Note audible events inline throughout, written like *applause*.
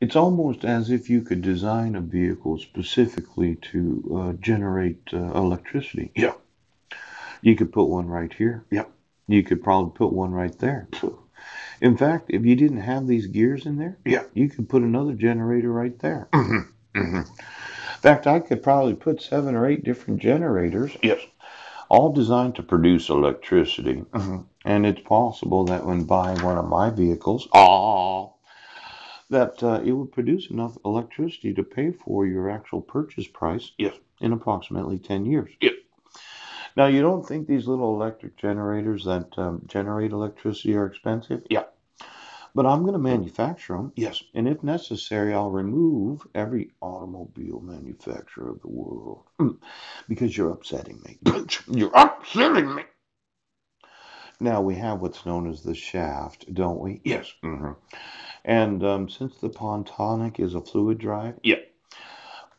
It's almost as if you could design a vehicle specifically to uh, generate uh, electricity. Yeah. You could put one right here. Yep. You could probably put one right there. *laughs* In fact, if you didn't have these gears in there, Yeah. you could put another generator right there. Mm-hmm. Mm-hmm. In fact, I could probably put seven or eight different generators, Yes. all designed to produce electricity. Mm-hmm. And it's possible that when buying one of my vehicles, ah, that uh, it would produce enough electricity to pay for your actual purchase price Yes. in approximately 10 years. Yes. Now, you don't think these little electric generators that um, generate electricity are expensive? Yeah. But I'm going to manufacture them, Yes. and if necessary, I'll remove every automobile manufacturer of the world Mm. because you're upsetting me. *coughs* You're upsetting me. Now, we have what's known as the shaft, don't we? Yes. hmm And um, since the Pontonic is a fluid drive, Yeah.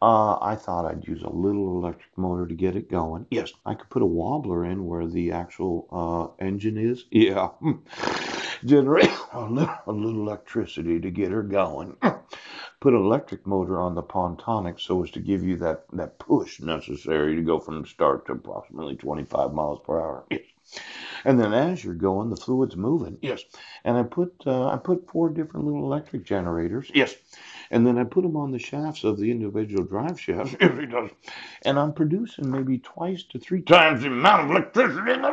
uh, I thought I'd use a little electric motor to get it going. Yes. I could put a wobbler in where the actual uh, engine is. Yeah. *laughs* Generate a little, a little electricity to get her going. *clears throat* Put an electric motor on the Pontonic so as to give you that, that push necessary to go from the start to approximately 25 miles per hour. Yes. And then as you're going, the fluid's moving. Yes. And I put uh, I put four different little electric generators, Yes. and then I put them on the shafts of the individual drive shafts, *laughs* Yes, he does. and I'm producing maybe twice to three Times the amount of electricity in the